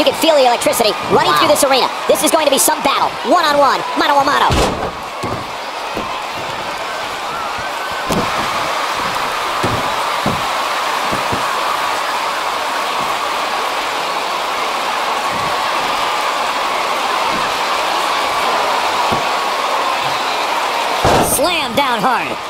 You can feel the electricity running through this arena. This is going to be some battle. One-on-one, mano a mano. Slam down hard.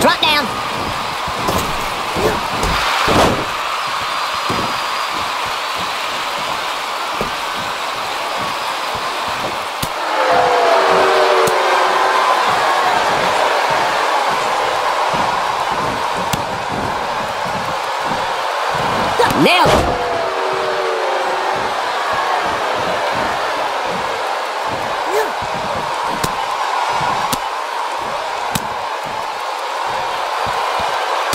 Drop down. Nailed it.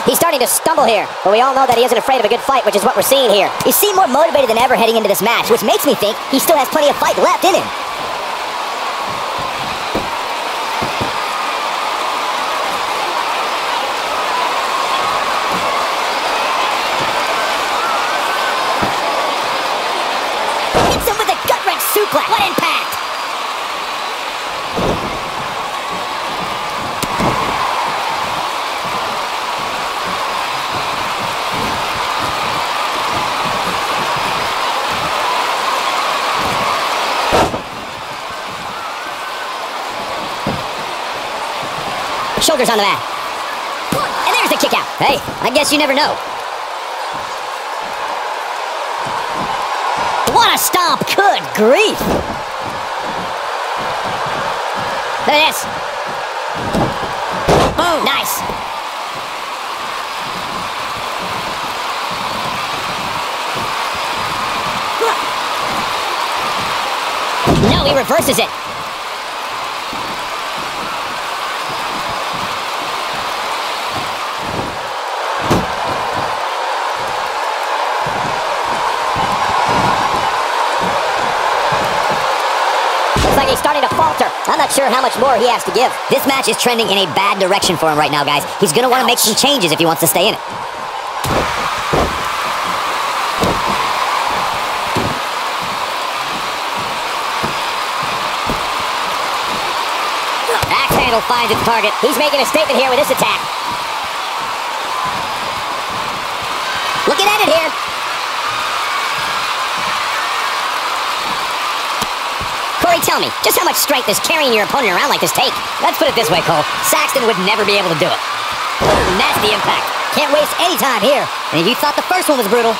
He's starting to stumble here, but we all know that he isn't afraid of a good fight, which is what we're seeing here. He seemed more motivated than ever heading into this match, which makes me think he still has plenty of fight left in him. Hits him with a suplex. What impact! Shoulders on the mat. And there's the kick out. Hey, I guess you never know. A stomp! Good grief! Look at this. Boom! Nice. No, he reverses it. Looks falter. I'm not sure how much more he has to give. This match is trending in a bad direction for him right now, guys. He's going to want to make some changes if he wants to stay in it. Axe handle finds its target. He's making a statement here with this attack. Looking at it here. Corey, tell me, just how much strength does carrying your opponent around like this take? Let's put it this way, Cole. Saxton would never be able to do it. Nasty impact. Can't waste any time here. And if you thought the first one was brutal,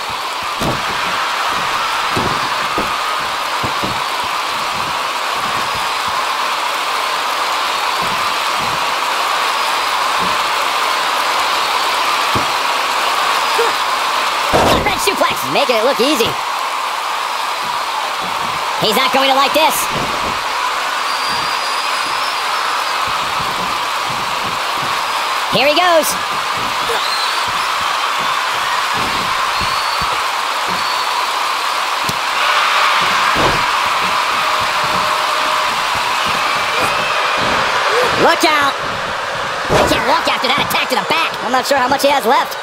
suplex, making it look easy. He's not going to like this. Here he goes. Look out. He can't walk after that attack to the back. I'm not sure how much he has left.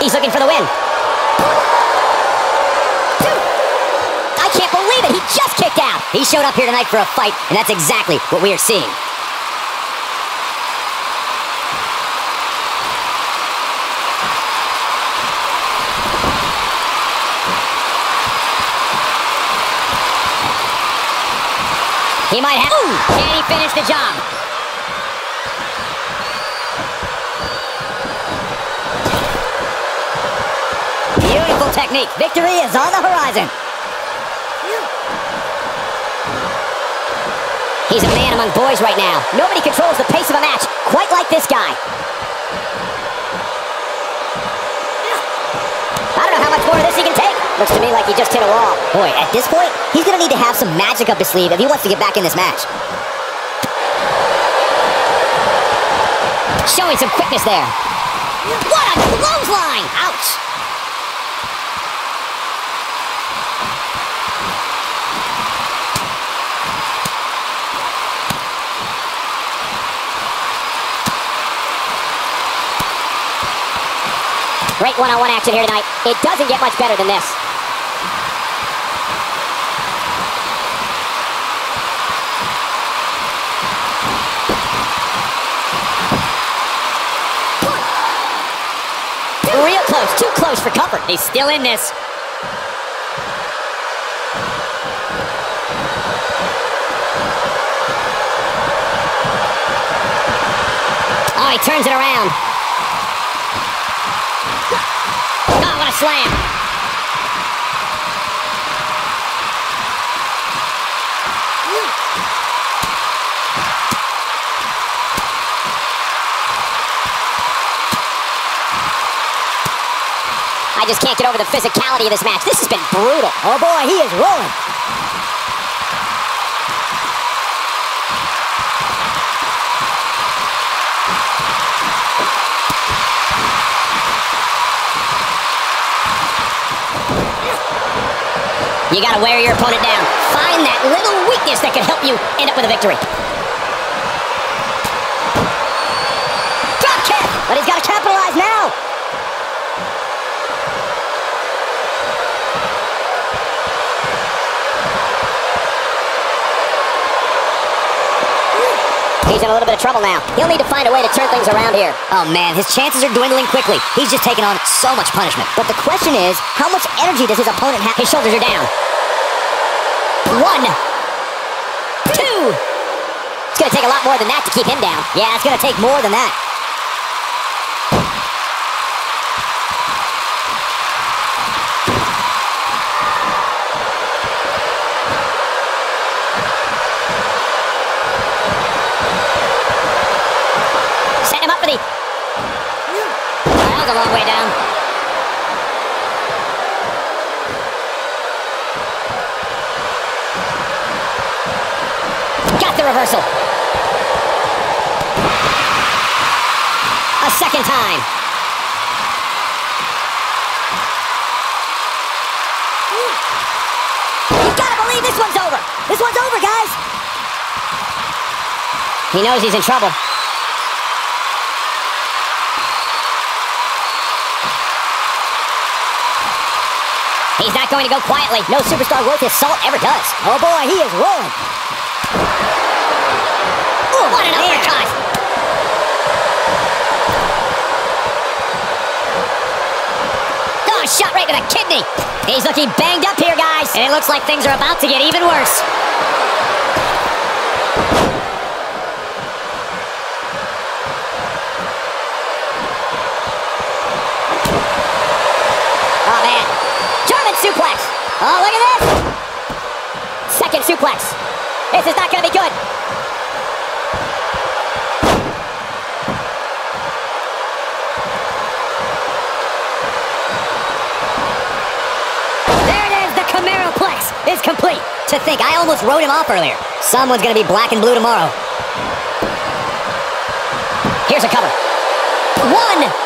He's looking for the win. I can't believe it. He just kicked out. He showed up here tonight for a fight, and that's exactly what we are seeing. He might have. Ooh, can he finish the job? Beautiful technique. Victory is on the horizon. He's a man among boys right now. Nobody controls the pace of a match quite like this guy. I don't know how much more of this he can take. Looks to me like he just hit a wall. Boy, at this point, he's going to need to have some magic up his sleeve if he wants to get back in this match. Showing some quickness there. What a clothesline! Ouch! Great one-on-one action here tonight. It doesn't get much better than this. Real close, too close for comfort. He's still in this. Oh, he turns it around. Oh, what a slam. I just can't get over the physicality of this match. This has been brutal. Oh boy, he is rolling. You gotta wear your opponent down. Find that little weakness that can help you end up with a victory. Drop kick! But he's gotta capitalize now. He's in a little bit of trouble now. He'll need to find a way to turn things around here. Oh man, his chances are dwindling quickly. He's just taking on so much punishment. But the question is, how much energy does his opponent have? His shoulders are down. One. Two. It's gonna take a lot more than that to keep him down. Yeah, it's gonna take more than that. Setting him up for the... That was a long way down. Got the reversal. A second time. You gotta believe this one's over. This one's over, guys. He knows he's in trouble. He's not going to go quietly. No superstar worth his salt ever does. Oh boy, he is rolling. Ooh, what an uppercut! Oh, shot right to the kidney. He's looking banged up here, guys. And it looks like things are about to get even worse. Oh, man. German suplex. Oh, look at this. Second suplex. This is not going to be good. There it is. The Cameraplex is complete. To think, I almost wrote him off earlier. Someone's going to be black and blue tomorrow. Here's a cover. One,